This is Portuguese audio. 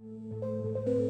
Música